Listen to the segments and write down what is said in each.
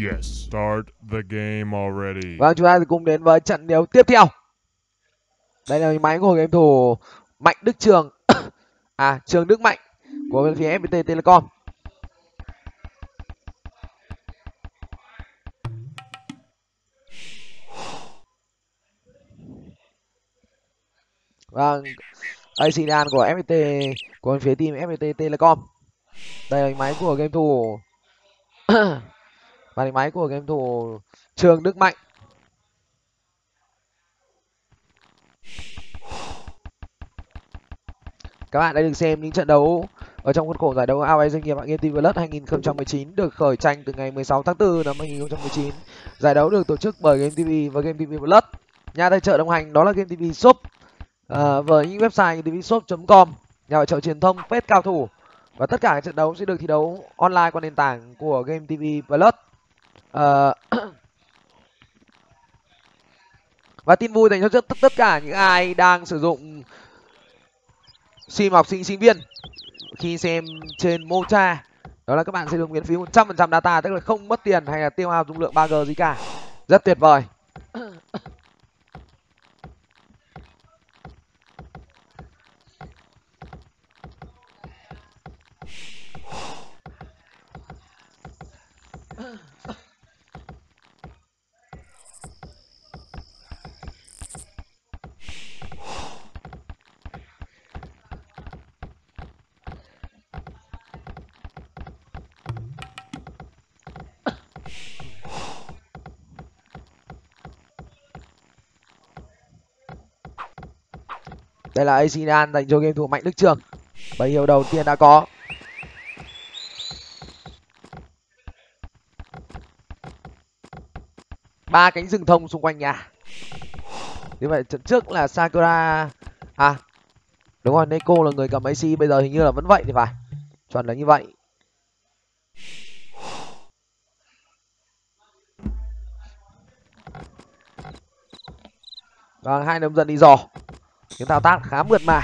Yes. Start the game already. Vâng, chúng ta thì cùng đến với trận đấu tiếp theo. Đây là máy của game thủ Mạnh Đức Trường. à, Trường Đức Mạnh của bên phía FPT Telecom. Vâng, AC Đan của FPT của bên phía team FPT Telecom. Đây là máy của game thủ và máy của game thủ Trường Đức Mạnh. Các bạn đã được xem những trận đấu ở trong khuôn khổ giải đấu AOE doanh nghiệp Game TV Plus 2019 được khởi tranh từ ngày 16 tháng 4 năm 2019. Giải đấu được tổ chức bởi Game TV và Game TV Plus. Nhà tài trợ đồng hành đó là Game TV Shop à, với những website tvshop.com, nhà tài trợ truyền thông pet cao thủ và tất cả các trận đấu sẽ được thi đấu online qua nền tảng của Game TV Plus. Ờ, và tin vui dành cho tất tất cả những ai đang sử dụng sim học sinh sinh viên. Khi xem trên Mocha, đó là các bạn sẽ được miễn phí 100% data, tức là không mất tiền hay là tiêu hao dung lượng 3G gì cả. Rất tuyệt vời. Đây là AC Milan dành cho game thủ Mạnh Đức Trường. Bảy hiệu đầu tiên đã có. Ba cánh rừng thông xung quanh nhà. Như vậy trận trước là Sakura. À đúng rồi Neko là người cầm AC bây giờ hình như là vẫn vậy thì phải. Chuẩn là như vậy. Vâng, hai nấm dần đi dò những thao tác khá mượt mà.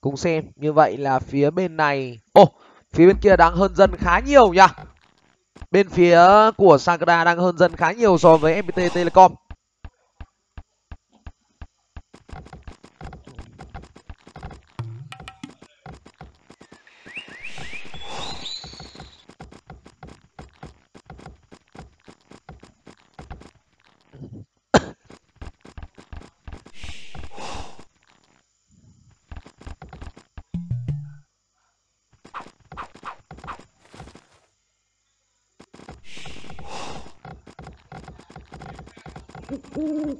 Cùng xem như vậy là phía bên này. Ô oh, phía bên kia đang hơn dân khá nhiều nha bên phía của Sakura đang hơn dân khá nhiều so với FPT Telecom. Vâng,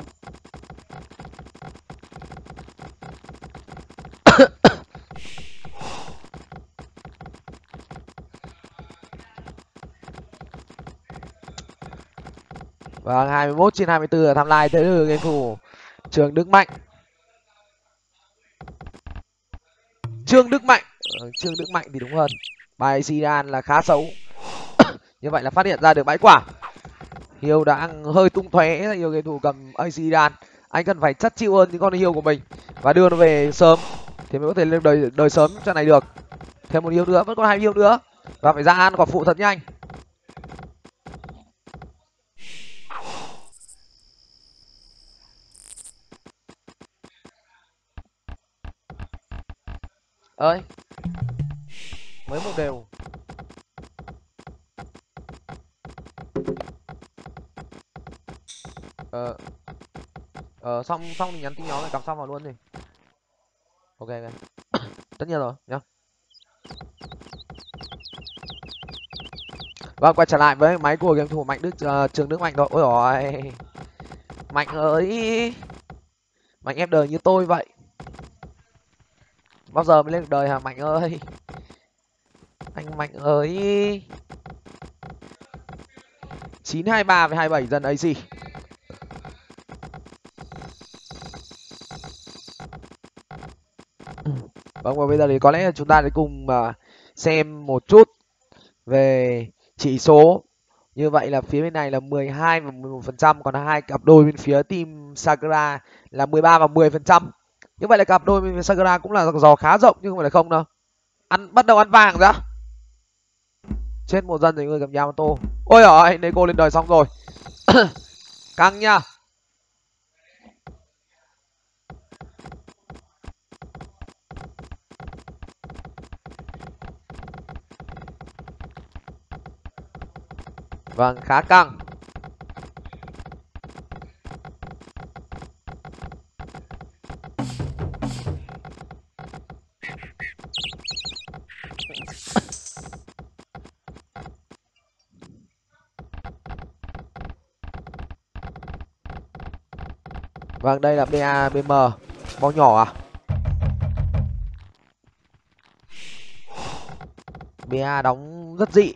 21 trên 24 là tham lai tới từ game thủ Trường Đức Mạnh. Trương Đức Mạnh, ờ, Trương Đức Mạnh thì đúng hơn. Bài Zidane là khá xấu. Như vậy là phát hiện ra được bãi quả. Hiêu đã hơi tung tóe nhiều game thủ cầm AC Anh cần phải chất chịu hơn những con hiêu của mình và đưa nó về sớm thì mới có thể lên đời đời sớm cho này được. Thêm một hiêu nữa, vẫn còn hai hiêu nữa và phải ra an quả phụ thật nhanh. ơi mới một đều ờ. Ờ xong xong thì nhắn tin nhóm này cặp xong vào luôn đi. Ok ok. Tất nhiên rồi nhá. Vâng quay trở lại với máy của game thủ mạnh đức uh, trường đức mạnh thôi. Ôi rồi mạnh ơi. Mạnh ép đời như tôi vậy. Bao giờ mới lên được đời hả mạnh ơi? Anh mạnh ơi. chín hai ba với hai bảy dân gì? Vâng và bây giờ thì có lẽ chúng ta sẽ cùng à, xem một chút về chỉ số. Như vậy là phía bên này là 12 và 11 phần trăm, còn hai cặp đôi bên phía team Sakura là 13 và 10 phần trăm. Như vậy là cặp đôi bên phía Sakura cũng là giò khá rộng nhưng không phải là không đâu. Ăn, bắt đầu ăn vàng ra chết một dân thì người cầm Yamato ôi ơi Neko lên đời xong rồi. Căng nha. Vâng khá căng Vâng, đây là BA BM. Bao nhỏ à? BA đóng rất dị.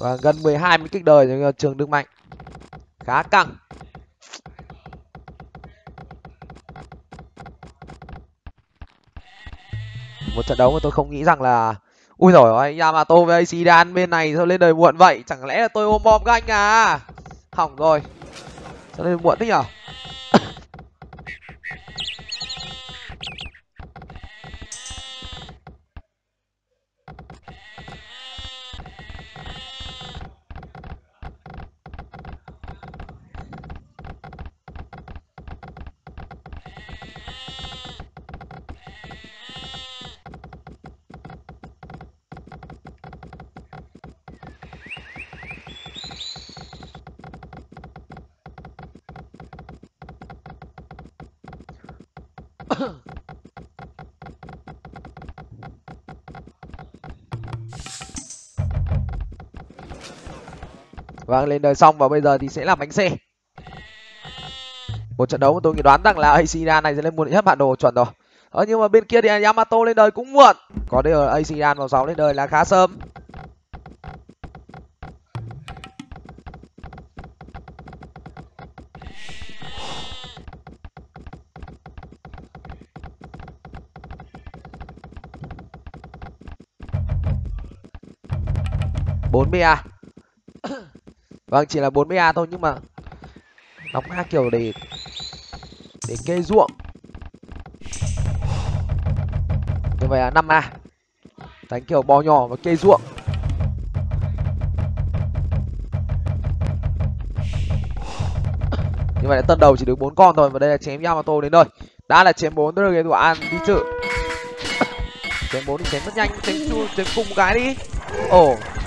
Và gần 12 mươi kích đời trường Đức Mạnh. Khá căng. Một trận đấu mà tôi không nghĩ rằng là Ui rồi ôi, Yamato với AC đan bên này sao lên đời muộn vậy? Chẳng lẽ là tôi ôm bom các anh à? Hỏng rồi. Sao lên muộn thế nhở? Vâng, lên đời xong và bây giờ thì sẽ là bánh xe. Một trận đấu mà tôi nghĩ đoán rằng là AC này sẽ lên muộn nhất bản đồ chuẩn rồi. Ờ nhưng mà bên kia thì Yamato lên đời cũng muộn. Có đây ở Dan vào 6 lên đời là khá sớm. Bốn ba vâng chỉ là 4 ba thôi, nhưng mà đóng ba kiểu để để kê ruộng. Như vậy là 5 a. Đánh kiểu bò nhỏ và kê ruộng. Như vậy là tân đầu chỉ được bốn con thôi, và đây là chém Yamato đến nơi. Đã là chém bốn tới cái của an đi chữ chém bốn thì chém rất nhanh, chém chua chém cùng cái đi. Ồ. oh.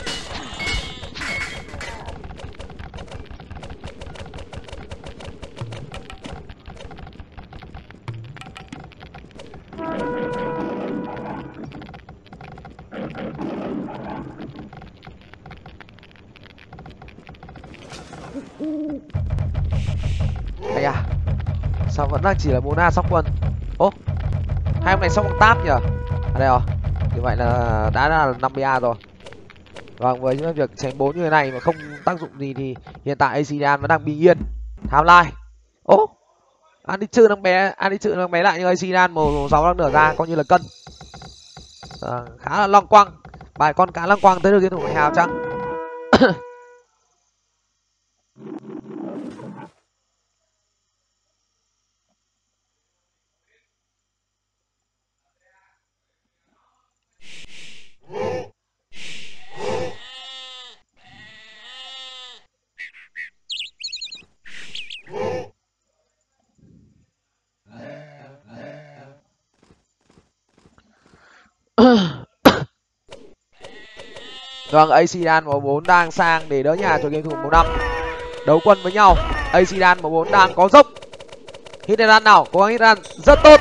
Sao vẫn đang chỉ là bốn a sóc quân? Ô Hai ông này sóc bằng táp nhỉ? À đây rồi. Như vậy là đã là 50A rồi. Vâng với những việc tránh bốn như thế này mà không tác dụng gì thì hiện tại acdan vẫn đang bình yên. Tham lai. Ô Ăn đi chữ đang bé Ăn đi chữ đang bé lại nhưng acdan màu sáu đang nở ra coi như là cân. À, Khá là long quăng Bài con cá long quăng tới được cái thủ hào chăng Vâng, AC Dan màu 4 đang sang để đỡ nhà cho game thủ màu 5. Đấu quân với nhau. AC Dan màu 4 đang có dốc. Hit run nào, cố gắng hit run rất tốt.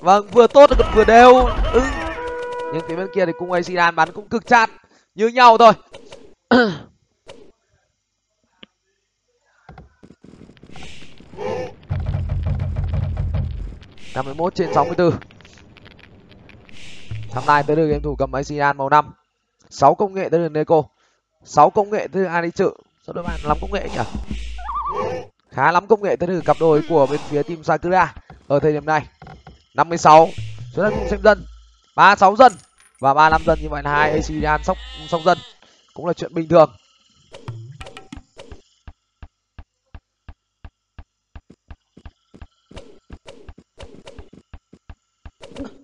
Vâng, vừa tốt được vừa đều. Ừ. Nhưng phía bên kia thì cung AC Dan bắn cũng cực chát như nhau thôi. năm mươi trên sáu mươi bốn Tham lai tới được game thủ cầm AC Dan màu năm 6 công nghệ tới đường Neko. 6 công nghệ tới đường Ali Trự sao đội bạn lắm công nghệ nhỉ? Khá lắm công nghệ tới từ cặp đôi của bên phía team Sakura ở thời điểm này. 56 Chúng ta cùng xem dân. 36 dân. Và 35 dân như vậy là hai AC đan sóc song dân. Cũng là chuyện bình thường.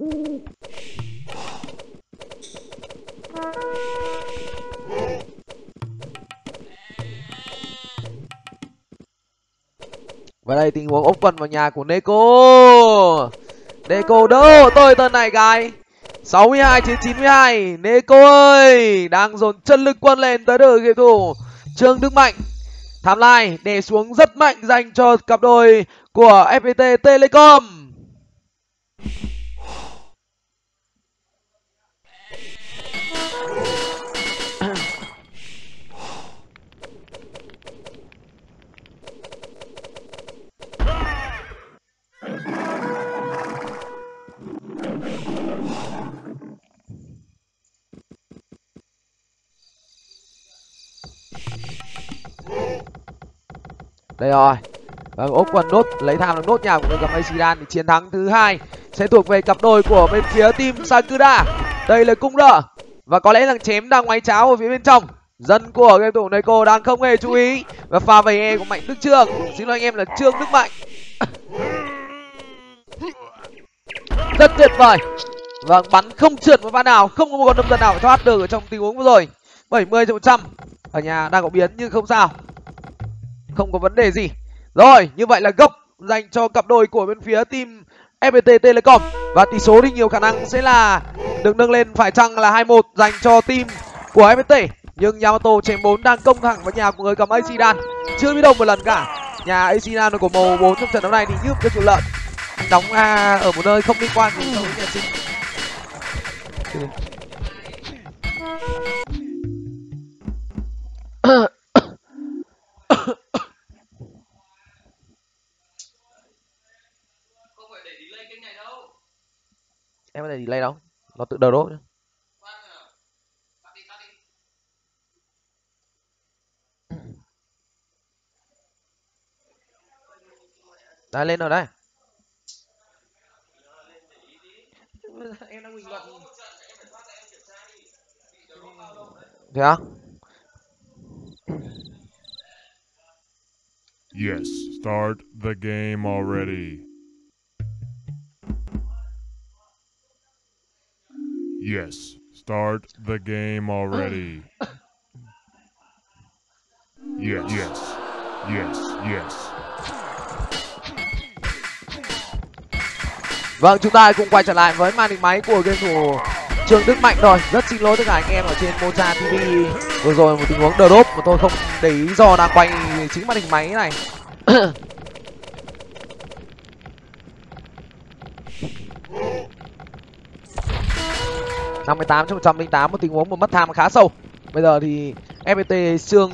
Ooh. Và đây, tình huống ốp quần vào nhà của Neko. Neko đỡ tôi tên này gái 62 chín 92 Neko ơi, đang dồn chân lực quân lên tới được game thủ Trương Đức Mạnh. Tham lai để xuống rất mạnh dành cho cặp đôi của FPT Telecom. Đây rồi. Vâng ốp quần nốt, lấy tham được nốt nhà của cặp cầm AC Đan thì chiến thắng thứ hai. Sẽ thuộc về cặp đôi của bên phía team Sakura đây là cung đỡ. Và có lẽ là chém đang ngoáy cháo ở phía bên trong. Dân của game thủ Neko đang không hề chú ý. Và pha về e của mạnh đức trương. Xin lỗi anh em là trương đức mạnh. Rất tuyệt vời. Vâng bắn không trượt một phát nào. Không có một con đâm dân nào phải thoát được ở trong tình huống vừa rồi. 70 triệu trăm. Ở nhà đang có biến nhưng không sao không có vấn đề gì. Rồi như vậy là gốc dành cho cặp đôi của bên phía team FPT Telecom. Và tỷ số thì nhiều khả năng sẽ là được nâng lên phải chăng là 2-1 dành cho team của FPT nhưng Yamato chém 4 đang công thẳng vào nhà của người cầm AC Đan chưa biết đâu một lần cả. Nhà AC Đan của màu 4 trong trận đấu này thì như một cái chuột lợn. Đóng A ở một nơi không liên quan đến nhà chính em này thể delay đâu nó tự đầu đốt đã lên rồi đây. Em đang bình luận thế á? Yes, start the game already. Yes, start the game already. Yes, yes, yes, yes. Vâng, chúng ta cùng quay trở lại với màn hình máy của game thủ Trương Đức Mạnh rồi. Rất xin lỗi tất cả anh em ở trên Mocha TV vừa rồi một tình huống đờ đốp mà tôi không để ý do đang quay chính màn hình máy này. năm mươi tám trong trăm linh tám, một tình huống một mất tham khá sâu. Bây giờ thì fpt Sương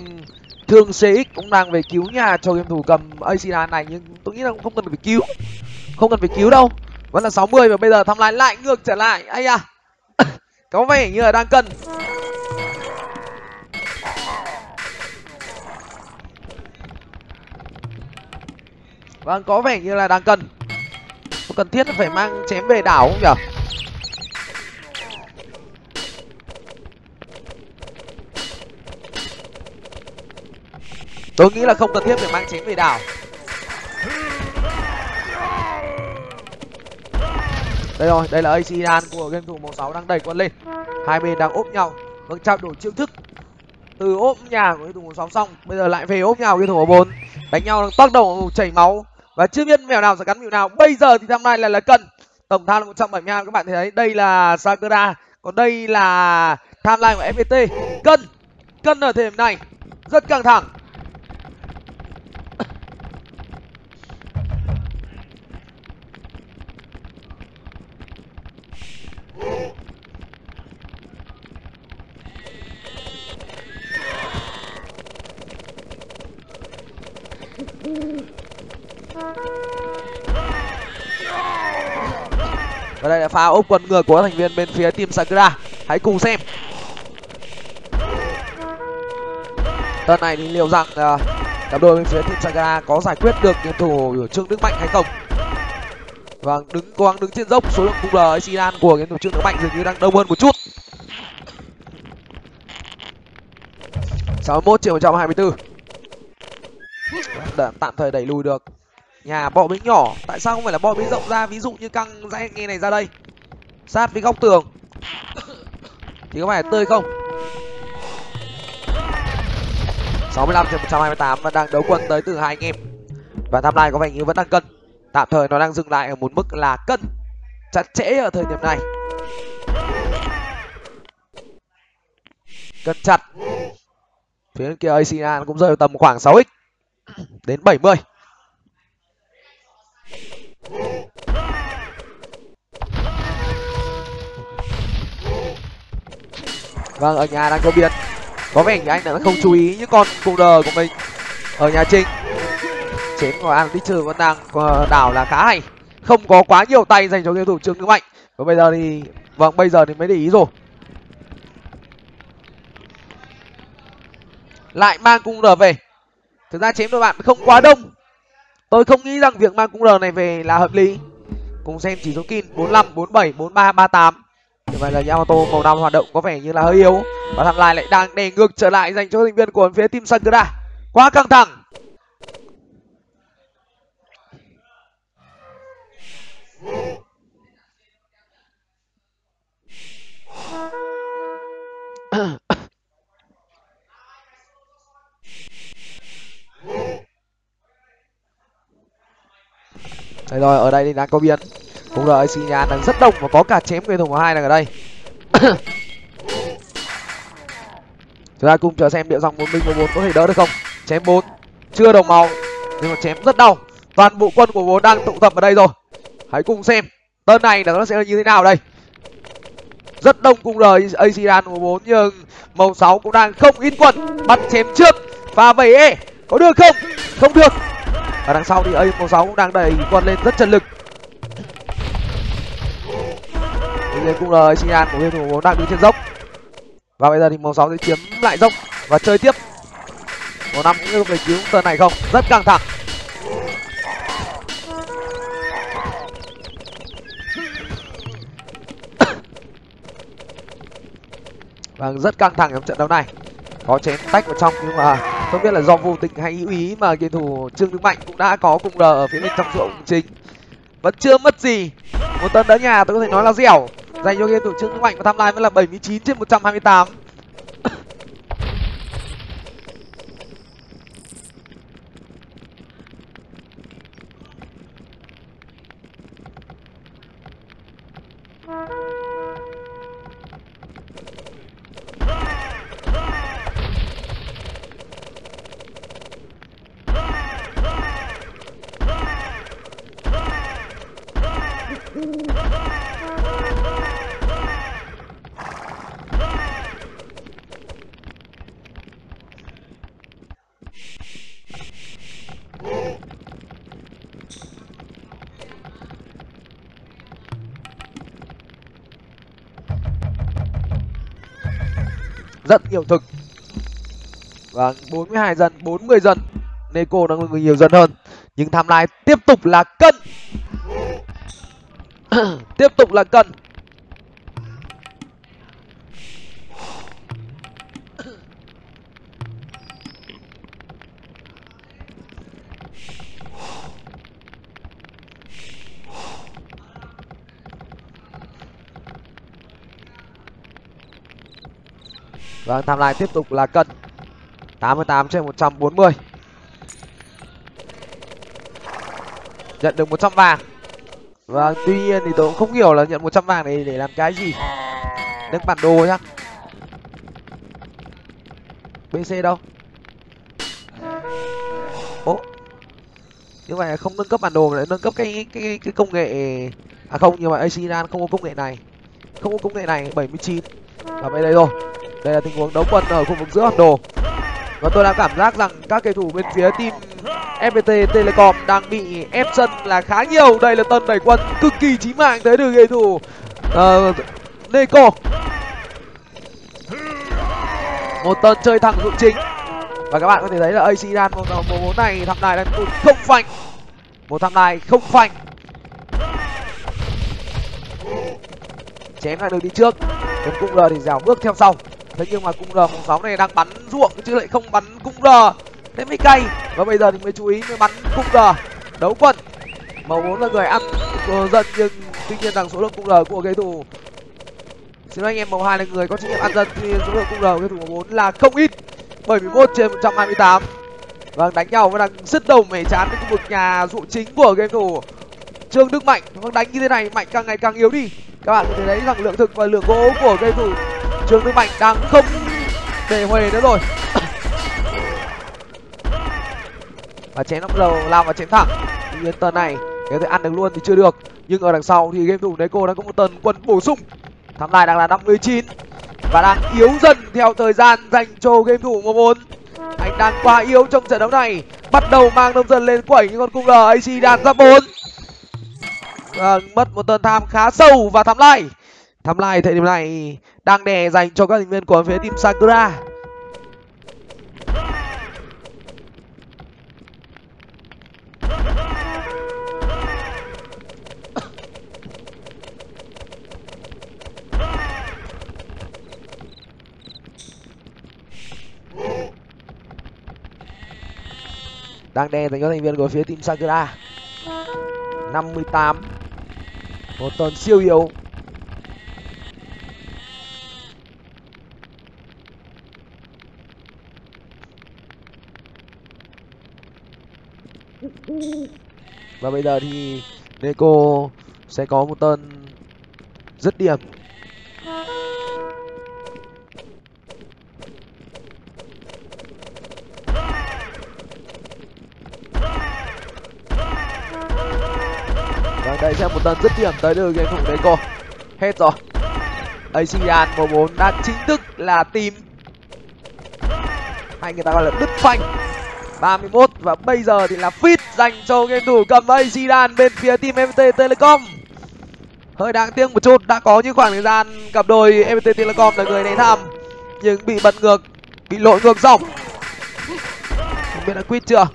thương cx cũng đang về cứu nhà cho game thủ cầm ac này, nhưng tôi nghĩ là cũng không cần phải cứu. Không cần phải cứu đâu. Vẫn là 60 và bây giờ tham lại lại ngược trở lại. Ai à có vẻ như là đang cần. Vâng có vẻ như là đang cần. Có cần thiết phải mang chém về đảo không nhỉ tôi nghĩ là không cần thiết phải mang chém về đảo. Đây rồi, đây là ac dan của game thủ màu sáu đang đẩy quân lên. Hai bên đang ốp nhau vâng trao đổi chiêu thức. Từ ốp nhà của game thủ màu sáu xong, bây giờ lại về ốp nhau game thủ màu bốn. Đánh nhau đang tác động chảy máu. Và chưa biết mèo nào sẽ cắn mèo nào. Bây giờ thì tham này lại là cần. Tổng tham là một trăm bảy mươi hai, các bạn thấy đây là sakura còn đây là tham lai của fpt cân cân ở thời điểm này, rất căng thẳng. Và đây là pha ốp quần ngược của thành viên bên phía team sakura. Hãy cùng xem. Tân này thì liệu rằng uh, cặp đôi bên phía team sakura có giải quyết được nhiệm thủ trương đức mạnh hay không? Vâng đứng cố gắng đứng trên dốc. Số lượng cung đờ ac của cái thủ trương đức mạnh dường như đang đông hơn một chút. 61 triệu 124 Đã tạm thời đẩy lùi được nhà bọ bến nhỏ. Tại sao không phải là bọ bến rộng ra? Ví dụ như căng dãy nghe này ra đây. Sát với góc tường. Thì có phải là tươi không? 65 trên 128 và đang đấu quân tới từ hai anh em. Và tham lai có vẻ như vẫn đang cân. Tạm thời nó đang dừng lại ở một mức là cân chặt chẽ ở thời điểm này. Cân chặt. Phía bên kia ACN cũng rơi vào tầm khoảng 6x đến 70 vâng ở nhà đang có biến có vẻ như anh đã không chú ý những con cung đờ của mình ở nhà trinh. Chém của an trừ vẫn đang ờ, đảo là khá hay. Không có quá nhiều tay dành cho game thủ trương đức mạnh. Và bây giờ thì vâng bây giờ thì mới để ý rồi. Lại mang cung đờ về. Thực ra chém đội bạn không quá đông tôi không nghĩ rằng việc mang cung r này về là hợp lý. Cùng xem chỉ số kin 45, 47, 43, 38 như vậy là Yamato màu năm hoạt động có vẻ như là hơi yếu. Và thằng lại lại đang đè ngược trở lại dành cho thành viên của phía team Sakura. Quá căng thẳng. Đây rồi, ở đây thì đang có biến. Cũng là AC Nhan đang rất đông và có cả chém người thủ hai đang ở đây. Chúng ta cùng chờ xem liệu dòng một mình một bốn có thể đỡ được không. Chém bốn chưa đồng màu nhưng mà chém rất đau. Toàn bộ quân của bốn đang tụ tập ở đây rồi. Hãy cùng xem tên này là nó sẽ như thế nào đây. Rất đông cùng rời AC Đan của bốn nhưng màu 6 cũng đang không ít quân bắt chém trước và 7E có được không không được và đằng sau thì a màu sáu cũng đang đẩy quân lên rất chân lực. Bây giờ cũng là Sian của game thủ đang đứng trên dốc. Và bây giờ thì màu sáu sẽ chiếm lại dốc và chơi tiếp. Màu năm cũng về cứu tờ này không? Rất căng thẳng. Vâng rất căng thẳng trong trận đấu này. Có chém tách vào trong nhưng mà không biết là do vô tình hay hữu ý mà game thủ trương đức mạnh cũng đã có cùng đờ ở phía bên trong ruộng chính. Vẫn chưa mất gì. Một tân đỡ nhà tôi có thể nói là dẻo. Dành cho game thủ trương đức mạnh và tham lai vẫn là 79 trên 128 rất nhiều thực. Và 42 dân 40 dân Neko đang là người nhiều dân hơn. Nhưng tham lai tiếp tục là cân. Tiếp tục là cân. Vâng, tham lai tiếp tục là cân 88 trên 140 Nhận được 100 vàng. Vâng, tuy nhiên thì tôi cũng không hiểu là nhận 100 vàng này để làm cái gì. Nâng bản đồ nhá. BC đâu? Ố Như vậy không nâng cấp bản đồ mà lại nâng cấp cái cái cái công nghệ. À không, nhưng mà AC Milan không có công nghệ này. Không có công nghệ này 79 Và bên đây rồi đây là tình huống đấu quân ở khu vực giữa bản đồ và tôi đang cảm giác rằng các cầu thủ bên phía team fpt telecom đang bị ép sân là khá nhiều. Đây là tân đẩy quân cực kỳ chí mạng tới từ cầu thủ ờ, uh, Neko một tân chơi thẳng dụng chính. Và các bạn có thể thấy là AC Milan một bốn này thằng này đang không phanh. Một thằng này không phanh. Chém lại đường đi trước. Còn cung r thì dẻo bước theo sau thế nhưng mà cung r màu sáu này đang bắn ruộng, chứ lại không bắn cung r thế mới cay. Và bây giờ thì mới chú ý, mới bắn cung r đấu quân màu bốn là người ăn dần nhưng tuy nhiên rằng số lượng cung r của game thủ xin lỗi anh em, màu hai là người có trách nhiệm ăn dần thì số lượng cung r của game thủ màu bốn là không ít. 71 trên 128 vâng đánh nhau và đang sứt đầu mẻ chán với khu vực nhà dụ chính của game thủ. Trương đức mạnh. Vâng đánh như thế này, mạnh càng ngày càng yếu đi. Các bạn có thể thấy rằng lượng thực và lượng gỗ của game thủ trương đức mạnh đang không để huề nữa rồi. Và chém nóc đầu lao vào chém thẳng. Tuy nhiên tần này nếu thể ăn được luôn thì chưa được. Nhưng ở đằng sau thì game thủ Neko đang có một tần quân bổ sung. Thắng lai đang là 59 và đang yếu dần theo thời gian dành cho game thủ một. Bốn anh đang quá yếu trong trận đấu này. Bắt đầu mang nông dần lên quẩy nhưng con cung là ac đạt ra bốn. À, mất một tần tham khá sâu và thắm lai thắm lai thời điểm này đang đè dành cho các thành viên của phía team sakura. Đang đè dành cho thành viên của phía team Sakura. 58 một tuần siêu yếu. Và bây giờ thì Neko sẽ có một tân rất điểm và đây sẽ một tên dứt điểm tới từ game thủ Neko. Hết rồi. Asian 14 đang chính thức là team hay người ta gọi là đứt phanh 31 và bây giờ thì là fit dành cho game thủ cầm ASEAN bên phía team MT Telecom. Hơi đáng tiếc một chút, đã có những khoảng thời gian cặp đôi MT Telecom là người này tham nhưng bị bật ngược, bị lộ ngược dòng. Không biết đã quit chưa?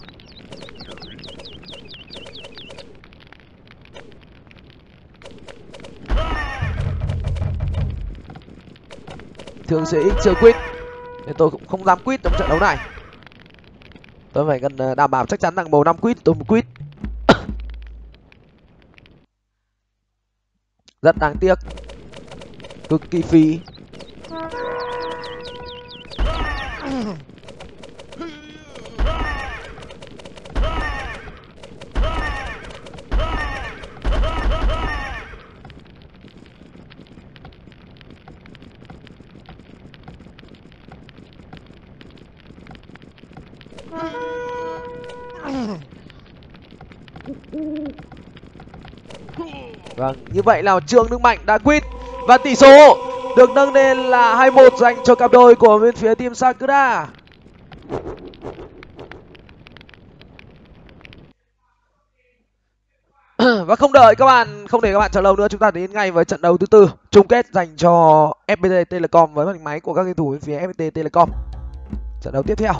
thường sẽ ít chưa quit nên tôi cũng không dám quit trong trận đấu này tôi phải cần ờ, đảm bảo chắc chắn rằng bầu năm quit tôi mới quit rất đáng tiếc. Cực kỳ phí Vâng, như vậy là Trương Đức Mạnh đã quit và tỷ số được nâng lên là 2-1 dành cho cặp đôi của bên phía team Sakura. và không đợi các bạn, không để các bạn chờ lâu nữa, chúng ta đến ngay với trận đấu thứ tư chung kết dành cho FPT Telecom với máy của các game thủ bên phía FPT Telecom. Trận đấu tiếp theo